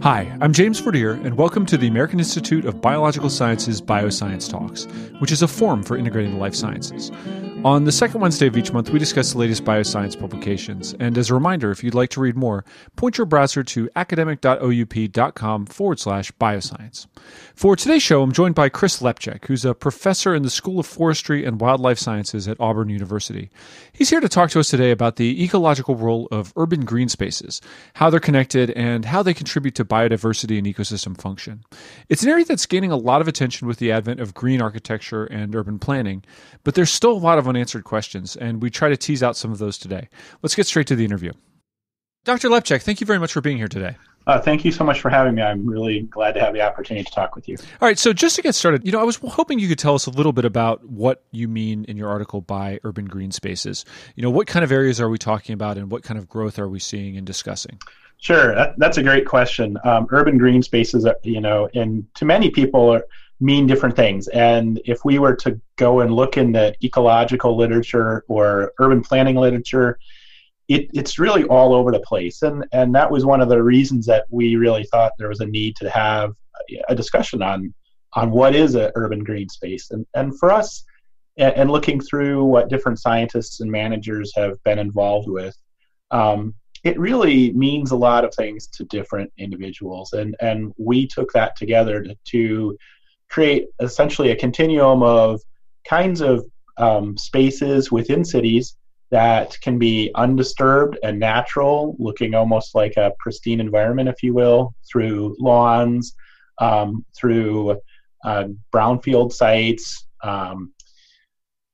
Hi, I'm James Verdier, and welcome to the American Institute of Biological Sciences Bioscience Talks, which is a forum for integrating the life sciences. On the second Wednesday of each month, we discuss the latest bioscience publications. And as a reminder, if you'd like to read more, point your browser to academic.oup.com forward slash bioscience. For today's show, I'm joined by Chris Lepczyk, who's a professor in the School of Forestry and Wildlife Sciences at Auburn University. He's here to talk to us today about the ecological role of urban green spaces, how they're connected, and how they contribute to biodiversity and ecosystem function. It's an area that's gaining a lot of attention with the advent of green architecture and urban planning, but there's still a lot of unanswered questions, and we try to tease out some of those today. Let's get straight to the interview. Dr. Lepczyk, thank you very much for being here today. Uh, thank you so much for having me. I'm really glad to have the opportunity to talk with you. All right, so just to get started, you know, I was hoping you could tell us a little bit about what you mean in your article by urban green spaces. You know, what kind of areas are we talking about, and what kind of growth are we seeing and discussing? Sure, that, that's a great question. Um, urban green spaces, you know, and to many people are mean different things. And if we were to go and look in the ecological literature or urban planning literature, it, it's really all over the place. And, and that was one of the reasons that we really thought there was a need to have a discussion on, on what is an urban green space. And, and for us, and, looking through what different scientists and managers have been involved with, um, it really means a lot of things to different individuals. And, and we took that together to, to create essentially a continuum of kinds of um, spaces within cities that can be undisturbed and natural, looking almost like a pristine environment, if you will, through lawns, um, through uh, brownfield sites. Um,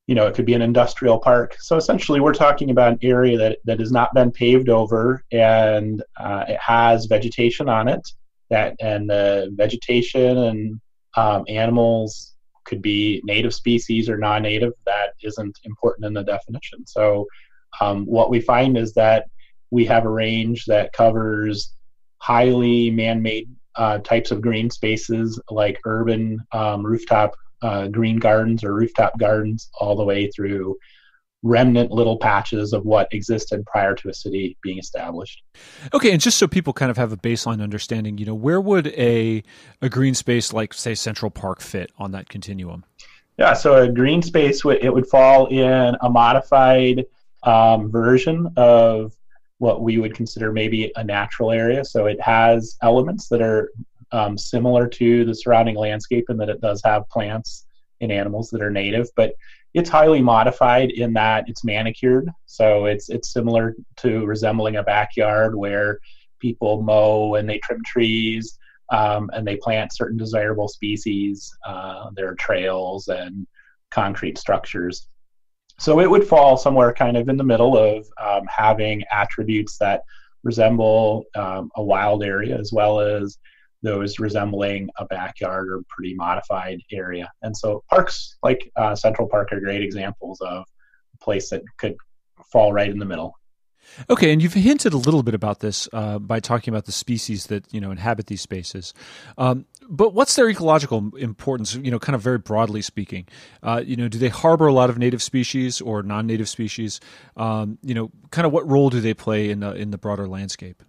you know, it could be an industrial park. So essentially, we're talking about an area that, that has not been paved over and uh, it has vegetation on it. That and the vegetation and um, animals could be native species or non-native. That isn't important in the definition. So um, what we find is that we have a range that covers highly man-made uh, types of green spaces like urban um, rooftop uh, green gardens or rooftop gardens all the way through remnant little patches of what existed prior to a city being established. Okay, and just so people kind of have a baseline understanding, you know, where would a a green space like say Central Park fit on that continuum? Yeah, so a green space it would fall in a modified um, version of what we would consider maybe a natural area. So it has elements that are um, similar to the surrounding landscape and that it does have plants and animals that are native, but it's highly modified in that it's manicured. So it's it's similar to resembling a backyard where people mow and they trim trees um, and they plant certain desirable species. Uh, there are trails and concrete structures. So it would fall somewhere kind of in the middle of um, having attributes that resemble um, a wild area as well as those resembling a backyard or pretty modified area. And so parks like uh, Central Park are great examples of a place that could fall right in the middle. Okay, and you've hinted a little bit about this uh, by talking about the species that you know inhabit these spaces. Um, but what's their ecological importance? You know, kind of very broadly speaking. Uh, you know, do they harbor a lot of native species or non-native species? Um, you know, kind of what role do they play in the in the broader landscape?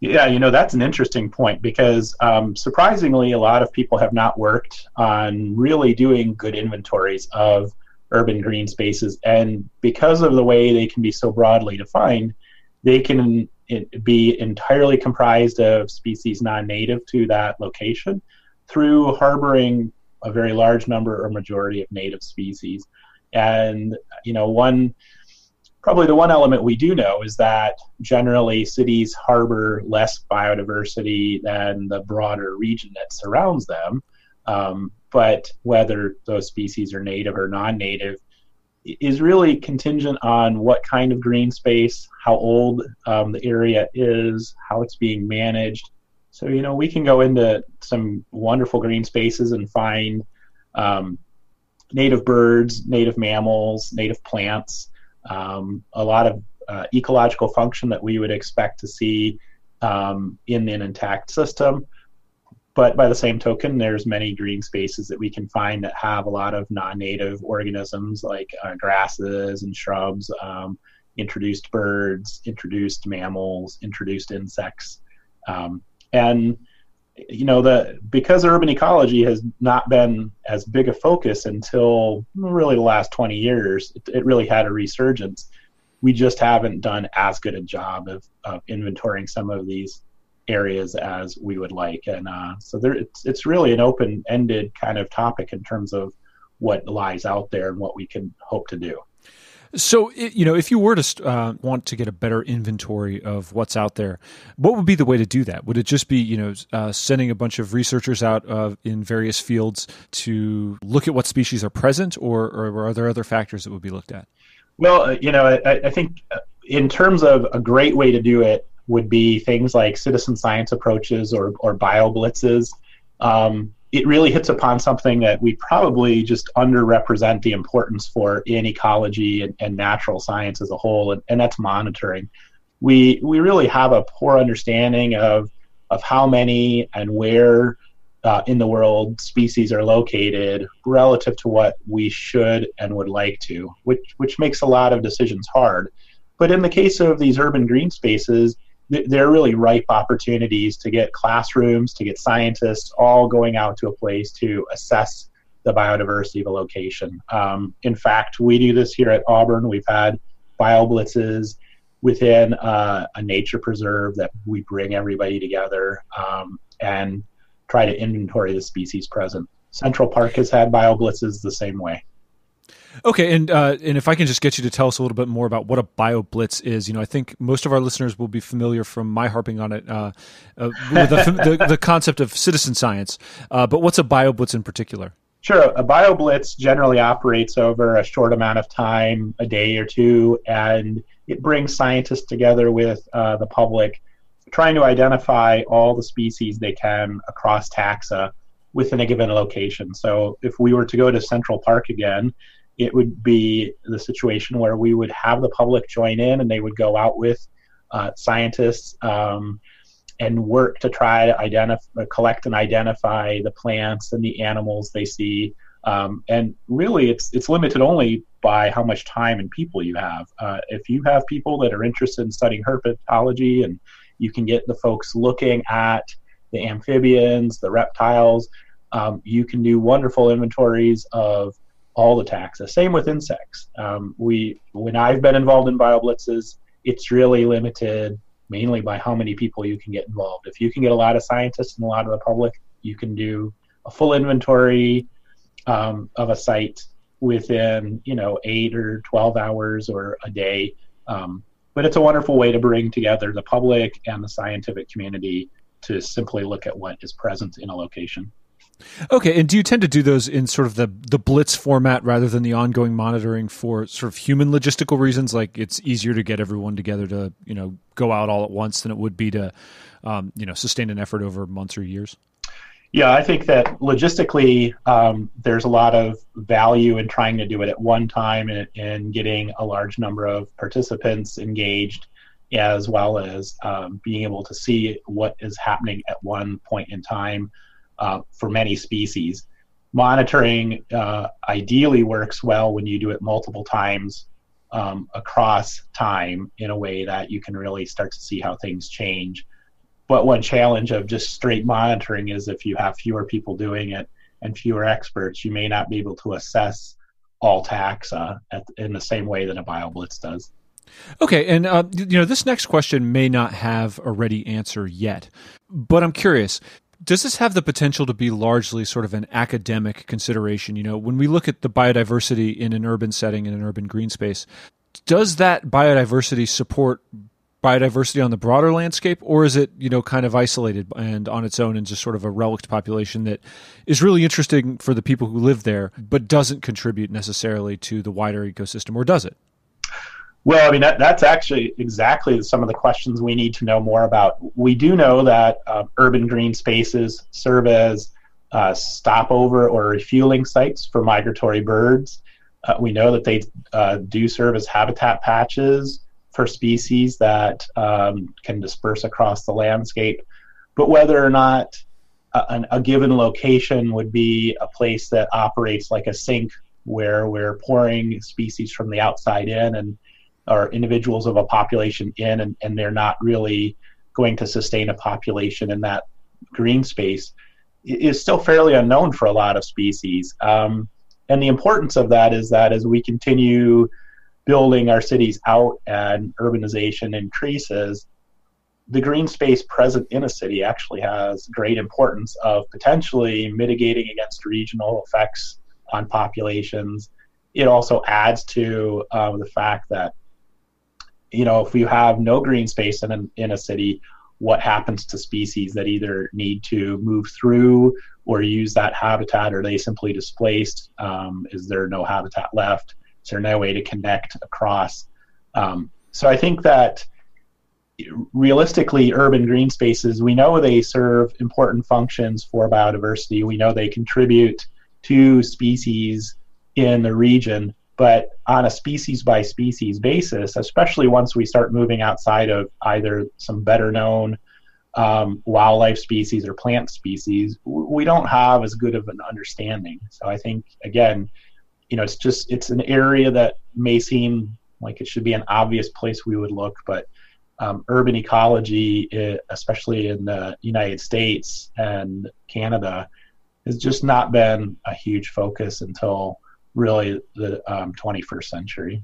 Yeah, you know, that's an interesting point because um, surprisingly, a lot of people have not worked on really doing good inventories of urban green spaces. And because of the way they can be so broadly defined, they can be entirely comprised of species non native to that location through harboring a very large number or majority of native species. And, you know, one probably the one element we do know is that generally cities harbor less biodiversity than the broader region that surrounds them. Um, but whether those species are native or non native is really contingent on what kind of green space, how old um, the area is, how it's being managed. So, you know, we can go into some wonderful green spaces and find um, native birds, native mammals, native plants um, a lot of uh, ecological function that we would expect to see um, in an intact system. But by the same token, there's many green spaces that we can find that have a lot of non-native organisms like uh, grasses and shrubs, um, introduced birds, introduced mammals, introduced insects. Um, and you know the because urban ecology has not been as big a focus until really the last 20 years it, it really had a resurgence. We just haven't done as good a job of, of inventorying some of these areas as we would like. And uh, so there it's, it's really an open-ended kind of topic in terms of what lies out there and what we can hope to do so, you know, if you were to uh, want to get a better inventory of what's out there, what would be the way to do that? Would it just be, you know, uh, sending a bunch of researchers out uh, in various fields to look at what species are present, or, or are there other factors that would be looked at? Well, uh, you know, I, I think uh, in terms of a great way to do it would be things like citizen science approaches or, or bio blitzes. Um, it really hits upon something that we probably just underrepresent the importance for in ecology and, and natural science as a whole, and, and that's monitoring. We we really have a poor understanding of of how many and where uh, in the world species are located relative to what we should and would like to, which which makes a lot of decisions hard. But in the case of these urban green spaces, they're really ripe opportunities to get classrooms, to get scientists all going out to a place to assess the biodiversity of a location. Um, in fact, we do this here at Auburn. We've had bioblitzes within uh, a nature preserve that we bring everybody together um, and try to inventory the species present. Central Park has had bioblitzes the same way. Okay, and uh, and if I can just get you to tell us a little bit more about what a BioBlitz is, you know, I think most of our listeners will be familiar from my harping on it uh, uh, with the, the, the, concept of citizen science. Uh, but what's a BioBlitz in particular? Sure, a BioBlitz generally operates over a short amount of time, a day or two, and it brings scientists together with uh, the public, trying to identify all the species they can across taxa within a given location. So if we were to go to Central Park again it would be the situation where we would have the public join in and they would go out with uh, scientists um, and work to try to identify, collect and identify the plants and the animals they see. Um, and really, it's it's limited only by how much time and people you have. Uh, if you have people that are interested in studying herpetology, and you can get the folks looking at the amphibians, the reptiles, um, you can do wonderful inventories of all the taxa. Same with insects. Um, we, when I've been involved in bioblitzes, it's really limited mainly by how many people you can get involved. If you can get a lot of scientists and a lot of the public, you can do a full inventory um, of a site within you know eight or twelve hours or a day. Um, but it's a wonderful way to bring together the public and the scientific community to simply look at what is present in a location. Okay, and do you tend to do those in sort of the the blitz format rather than the ongoing monitoring for sort of human logistical reasons? Like it's easier to get everyone together to you know go out all at once than it would be to um, you know sustain an effort over months or years. Yeah, I think that logistically, um, there's a lot of value in trying to do it at one time and, and getting a large number of participants engaged, as well as um, being able to see what is happening at one point in time uh, for many species. Monitoring uh, ideally works well when you do it multiple times um, across time in a way that you can really start to see how things change. But one challenge of just straight monitoring is if you have fewer people doing it and fewer experts, you may not be able to assess all taxa at, in the same way that a BioBlitz does. Okay, and uh, you know this next question may not have a ready answer yet, but I'm curious does this have the potential to be largely sort of an academic consideration? You know, when we look at the biodiversity in an urban setting, in an urban green space, does that biodiversity support biodiversity on the broader landscape, or is it, you know, kind of isolated and on its own and just sort of a relict population that is really interesting for the people who live there, but doesn't contribute necessarily to the wider ecosystem, or does it? Well, I mean, that, that's actually exactly some of the questions we need to know more about. We do know that uh, urban green spaces serve as uh, stopover or refueling sites for migratory birds. Uh, we know that they uh, do serve as habitat patches for species that um, can disperse across the landscape. But whether or not a, a given location would be a place that operates like a sink where we're pouring species from the outside in and or individuals of a population in and, and they're not really going to sustain a population in that green space is still fairly unknown for a lot of species. Um, and the importance of that is that as we continue building our cities out and urbanization increases, the green space present in a city actually has great importance of potentially mitigating against regional effects on populations. It also adds to um, the fact that, you know, if you have no green space in a, in a city, what happens to species that either need to move through or use that habitat? Are they simply displaced? Um, is there no habitat left? Is there no way to connect across? Um, so I think that realistically, urban green spaces, we know they serve important functions for biodiversity. We know they contribute to species in the region, but on a species by species basis, especially once we start moving outside of either some better known um, wildlife species or plant species, we don't have as good of an understanding. So I think again, you know, it's just it's an area that may seem like it should be an obvious place we would look, but um, urban ecology, eh, especially in the United States and Canada, has just not been a huge focus until really the um, 21st century.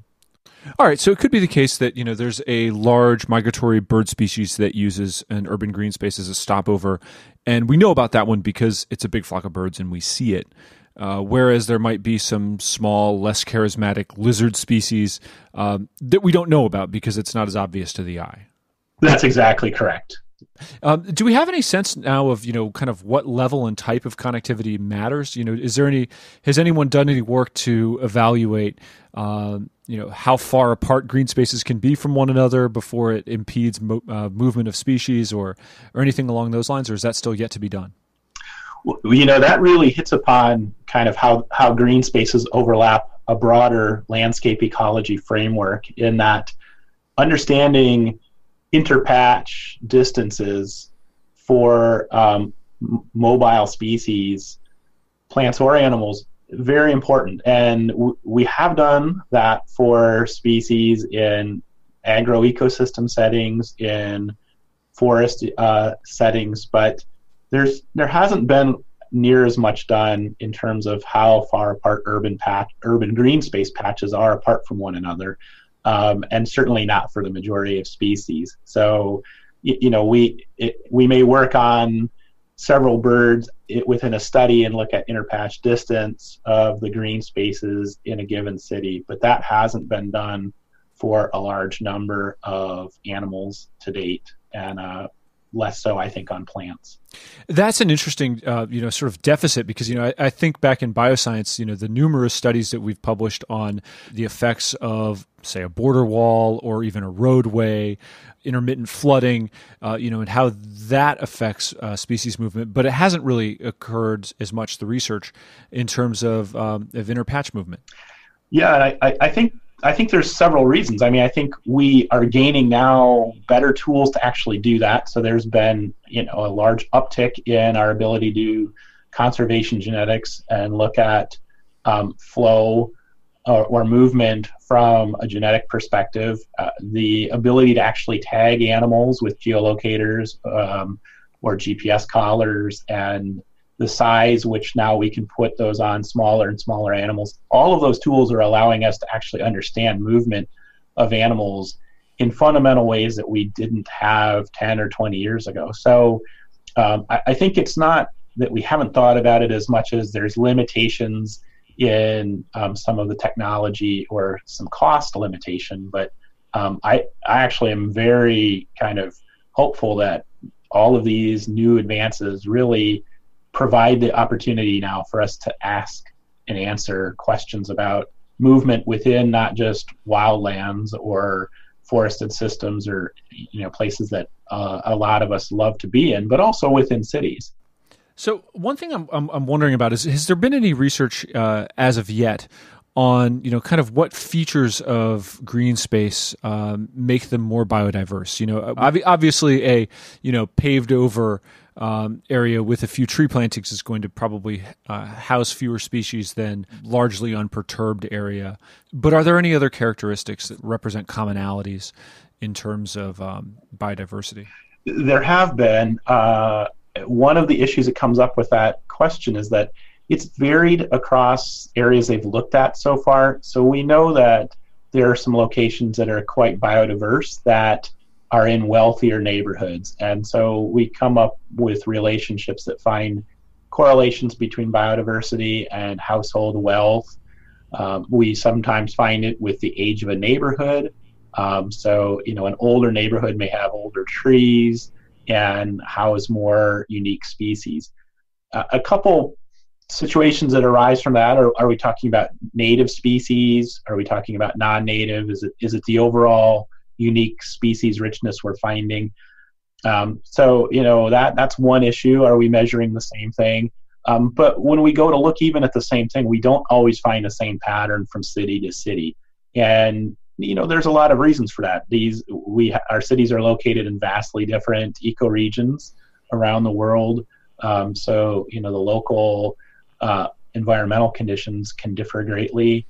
All right, so it could be the case that you know there's a large migratory bird species that uses an urban green space as a stopover, and we know about that one because it's a big flock of birds and we see it. Uh, whereas there might be some small, less charismatic lizard species um, that we don't know about because it's not as obvious to the eye. That's exactly correct. Um, do we have any sense now of you know kind of what level and type of connectivity matters? You know, is there any has anyone done any work to evaluate uh, you know how far apart green spaces can be from one another before it impedes mo- uh, movement of species or or anything along those lines, or is that still yet to be done? Well, you know that really hits upon kind of how how green spaces overlap a broader landscape ecology framework in that understanding interpatch distances for um, mobile species, plants or animals, very important. And w- we have done that for species in agroecosystem settings, in forest uh, settings, but there's there hasn't been near as much done in terms of how far apart urban patch, urban green space patches are apart from one another um, and certainly not for the majority of species. So, you, you know, we it, we may work on several birds within a study and look at interpatch distance of the green spaces in a given city, but that hasn't been done for a large number of animals to date. And uh, less so, I think, on plants. That's an interesting, uh, you know, sort of deficit because you know I, I, think back in bioscience, you know, the numerous studies that we've published on the effects of, say, a border wall or even a roadway, intermittent flooding, uh, you know, and how that affects uh, species movement, but it hasn't really occurred as much the research in terms of um, of interpatch movement. Yeah, I, I think I think there's several reasons. I mean, I think we are gaining now better tools to actually do that. So there's been, you know, a large uptick in our ability to do conservation genetics and look at um, flow or, or, movement from a genetic perspective. Uh, the ability to actually tag animals with geolocators um, or GPS collars and the size which now we can put those on smaller and smaller animals. All of those tools are allowing us to actually understand movement of animals in fundamental ways that we didn't have 10 or 20 years ago. So um, I, I, think it's not that we haven't thought about it as much as there's limitations in um, some of the technology or some cost limitation. But um, I, I actually am very kind of hopeful that all of these new advances really provide the opportunity now for us to ask and answer questions about movement within not just wildlands or forested systems or you know places that uh, a lot of us love to be in, but also within cities. So one thing I'm, I'm, I'm wondering about is has there been any research uh, as of yet on you know kind of what features of green space um, make them more biodiverse? You know, ob- obviously a you know paved over um, area with a few tree plantings is going to probably uh, house fewer species than largely unperturbed area. But are there any other characteristics that represent commonalities in terms of um, biodiversity? There have been. Uh, one of the issues that comes up with that question is that it's varied across areas they've looked at so far. So we know that there are some locations that are quite biodiverse that are in wealthier neighborhoods. And so we come up with relationships that find correlations between biodiversity and household wealth. Um, we sometimes find it with the age of a neighborhood. Um, so, you know, an older neighborhood may have older trees and house more unique species. Uh, a couple situations that arise from that are, are we talking about native species? Are we talking about non native? Is it, is it the overall unique species richness we're finding? Um, so, you know, that, that's one issue. Are we measuring the same thing? Um, but when we go to look even at the same thing, we don't always find the same pattern from city to city. And you know, there's a lot of reasons for that. These we our cities are located in vastly different ecoregions around the world. Um, so you know, the local uh, environmental conditions can differ greatly,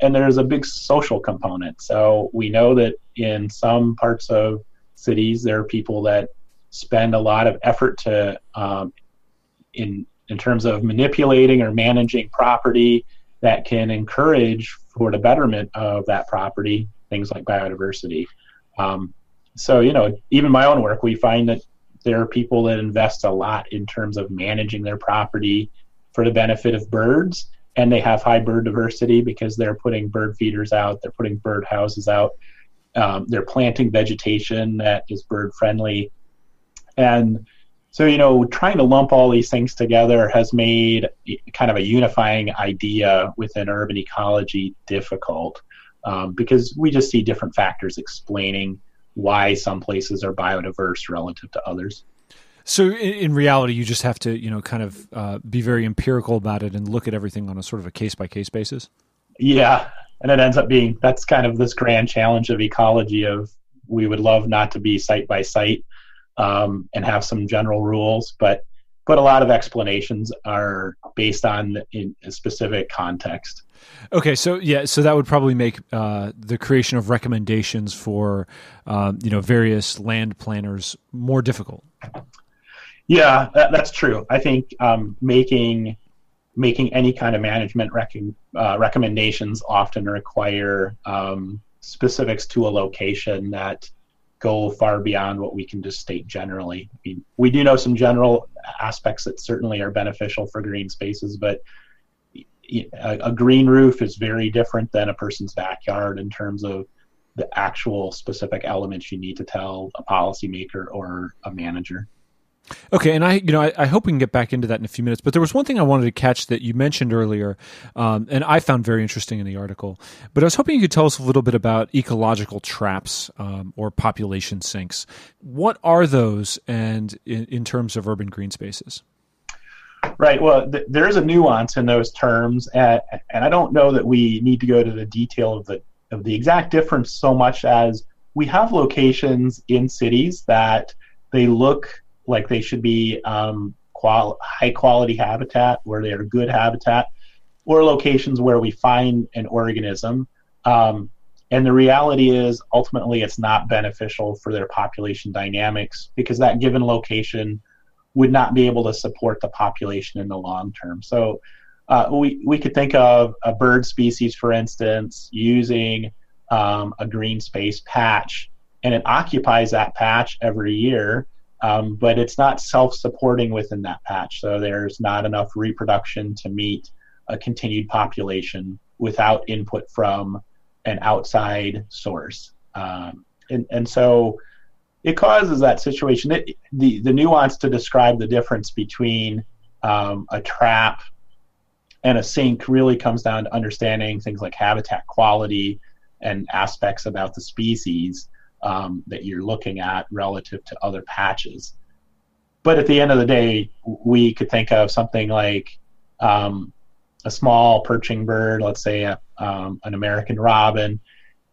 and there's a big social component. So we know that in some parts of cities, there are people that spend a lot of effort to um, in in terms of manipulating or managing property that can encourage for the betterment of that property things like biodiversity. Um, so you know, even my own work, we find that there are people that invest a lot in terms of managing their property for the benefit of birds, and they have high bird diversity because they're putting bird feeders out, they're putting bird houses out, um, they're planting vegetation that is bird friendly, and so, you know, trying to lump all these things together has made kind of a unifying idea within urban ecology difficult um, because we just see different factors explaining why some places are biodiverse relative to others. So in, in reality, you just have to, you know, kind of uh, be very empirical about it and look at everything on a sort of a case by case basis. Yeah, and it ends up being that's kind of this grand challenge of ecology. Of we would love not to be site by site um, and have some general rules, but but a lot of explanations are based on in a specific context. Okay, so yeah, so that would probably make uh, the creation of recommendations for um, you know various land planners more difficult. Yeah, that, that's true. I think um, making making any kind of management rec- uh, recommendations often require um, specifics to a location that go far beyond what we can just state generally. I mean, we do know some general aspects that certainly are beneficial for green spaces, but a, a green roof is very different than a person's backyard in terms of the actual specific elements you need to tell a policymaker or a manager. Okay, and I, you know, I, I, hope we can get back into that in a few minutes. But there was one thing I wanted to catch that you mentioned earlier, um, and I found very interesting in the article. But I was hoping you could tell us a little bit about ecological traps um, or population sinks. What are those, and in, in terms of urban green spaces? Right. Well, th- there is a nuance in those terms, and, and I don't know that we need to go to the detail of the of the exact difference so much as we have locations in cities that they look like they should be um, qual- high quality habitat, where they are good habitat, or locations where we find an organism. Um, and the reality is, ultimately, it's not beneficial for their population dynamics because that given location would not be able to support the population in the long term. So uh, we, we could think of a bird species, for instance, using um, a green space patch, and it occupies that patch every year um, but it's not self-supporting within that patch. So there's not enough reproduction to meet a continued population without input from an outside source. Um, and, and so it causes that situation. It, the, the nuance to describe the difference between um, a trap and a sink really comes down to understanding things like habitat quality and aspects about the species um, that you're looking at relative to other patches. But at the end of the day, we could think of something like um, a small perching bird, let's say a, um, an American robin.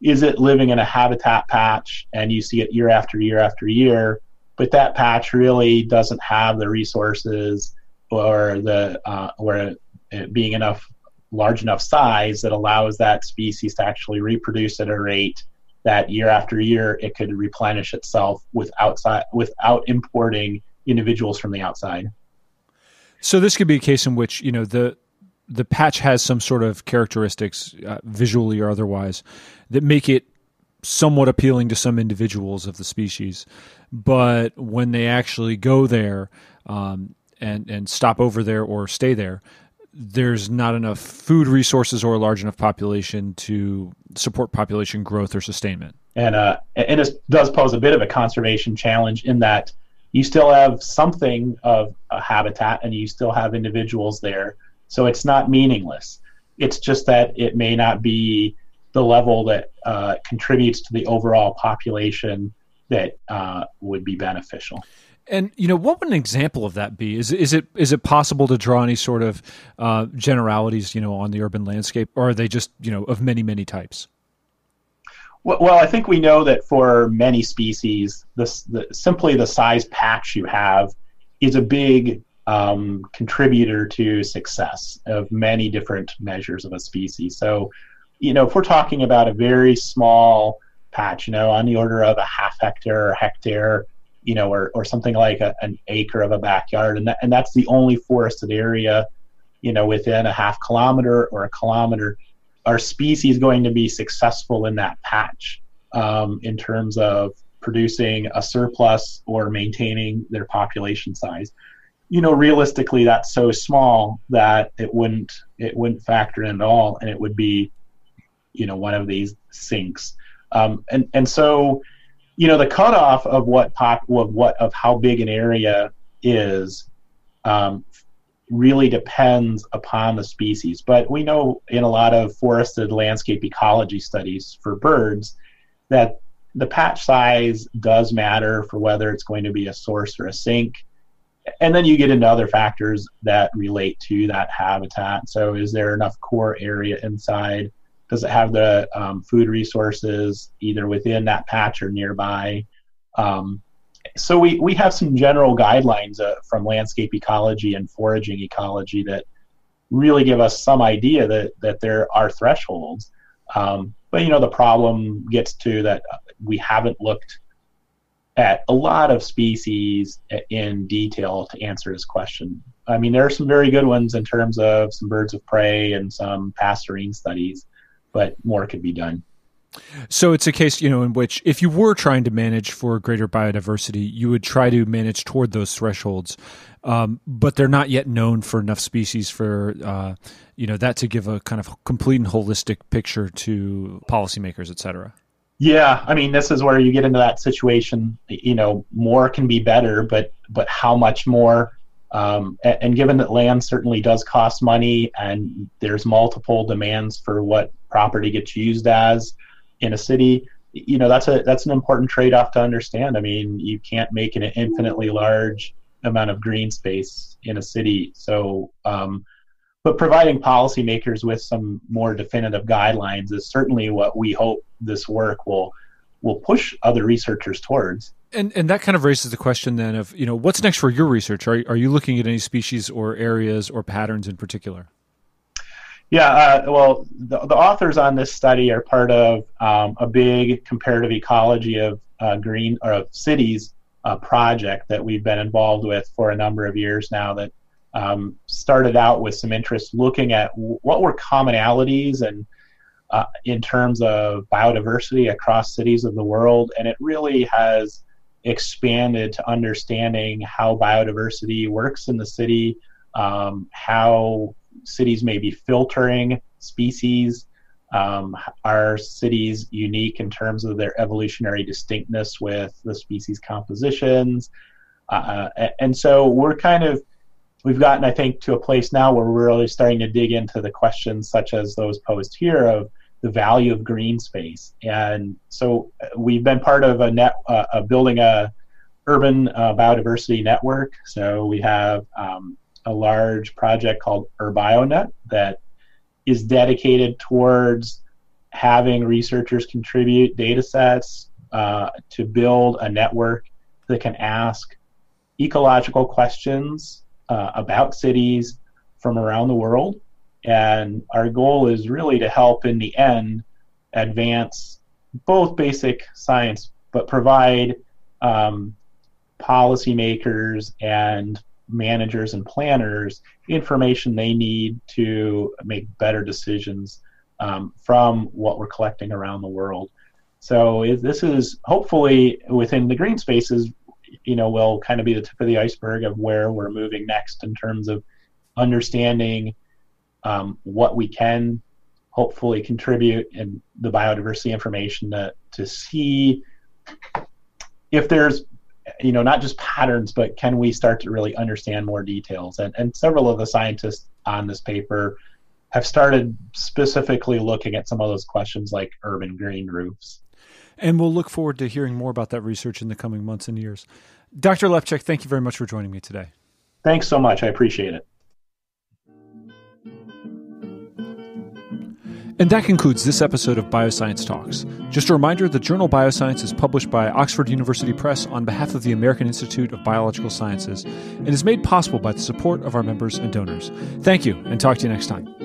Is it living in a habitat patch and you see it year after year after year, but that patch really doesn't have the resources or the uh, or it being enough large enough size that allows that species to actually reproduce at a rate that year after year it could replenish itself with outside without importing individuals from the outside. So this could be a case in which you know the the patch has some sort of characteristics, uh, visually or otherwise, that make it somewhat appealing to some individuals of the species, but when they actually go there um, and and stop over there or stay there, there's not enough food resources or a large enough population to support population growth or sustainment. And uh, and it does pose a bit of a conservation challenge in that you still have something of a habitat and you still have individuals there, so it's not meaningless. It's just that it may not be the level that uh, contributes to the overall population that uh, would be beneficial. And you know, what would an example of that be? Is is it is it possible to draw any sort of uh, generalities, you know, on the urban landscape, or are they just you know of many many types? Well, I think we know that for many species, this the, simply the size patch you have is a big um, contributor to success of many different measures of a species. So, you know, if we're talking about a very small patch, you know, on the order of a half hectare or hectare you know, or, or something like a, an acre of a backyard, and that, and that's the only forested area, you know, within a half kilometer or a kilometer. Our species going to be successful in that patch um, in terms of producing a surplus or maintaining their population size. You know, realistically, that's so small that it wouldn't it wouldn't factor in at all, and it would be, you know, one of these sinks. Um, and and so you know the cutoff of what pop of what of how big an area is um, really depends upon the species. But we know in a lot of forested landscape ecology studies for birds that the patch size does matter for whether it's going to be a source or a sink. And then you get into other factors that relate to that habitat. So, is there enough core area inside? Does it have the um, food resources either within that patch or nearby? Um, so we, we have some general guidelines uh, from landscape ecology and foraging ecology that really give us some idea that, that there are thresholds. Um, but you know the problem gets to that we haven't looked at a lot of species in detail to answer this question. I mean, there are some very good ones in terms of some birds of prey and some passerine studies, but more could be done. So it's a case, you know, in which if you were trying to manage for greater biodiversity, you would try to manage toward those thresholds, um, but they're not yet known for enough species for, uh, you know, that to give a kind of complete and holistic picture to policymakers, et cetera. Yeah, I mean, this is where you get into that situation. You know, more can be better, but but how much more? Um, and, given that land certainly does cost money, and there's multiple demands for what property gets used as in a city, you know that's a that's an important trade-off to understand. I mean, you can't make an infinitely large amount of green space in a city. So, um, but providing policymakers with some more definitive guidelines is certainly what we hope this work will will push other researchers towards. And and that kind of raises the question then of you know what's next for your research? Are are you looking at any species or areas or patterns in particular? Yeah, uh, well, the, the, authors on this study are part of um, a big comparative ecology of uh, green or of cities uh, project that we've been involved with for a number of years now. That um, started out with some interest looking at what were commonalities and uh, in terms of biodiversity across cities of the world, and it really has expanded to understanding how biodiversity works in the city, um, how cities may be filtering species. Um, are cities unique in terms of their evolutionary distinctness with the species compositions? Uh, and so we're kind of we've gotten, I think, to a place now where we're really starting to dig into the questions such as those posed here of the value of green space. And so uh, we've been part of a net, uh, building a urban uh, biodiversity network. So we have um, a large project called UrbioNet that is dedicated towards having researchers contribute data sets uh, to build a network that can ask ecological questions uh, about cities from around the world. And our goal is really to help in the end advance both basic science, but provide um, policymakers and managers and planners information they need to make better decisions um, from what we're collecting around the world. So this is hopefully within the green spaces, you know, will kind of be the tip of the iceberg of where we're moving next in terms of understanding um, what we can hopefully contribute in the biodiversity information to, to see if there's you know not just patterns but can we start to really understand more details? And, and several of the scientists on this paper have started specifically looking at some of those questions like urban green roofs. And we'll look forward to hearing more about that research in the coming months and years. Dr Lepczyk thank you very much for joining me today. Thanks so much. I appreciate it And that concludes this episode of Bioscience Talks. Just a reminder the journal Bioscience is published by Oxford University Press on behalf of the American Institute of Biological Sciences and is made possible by the support of our members and donors. Thank you, and talk to you next time.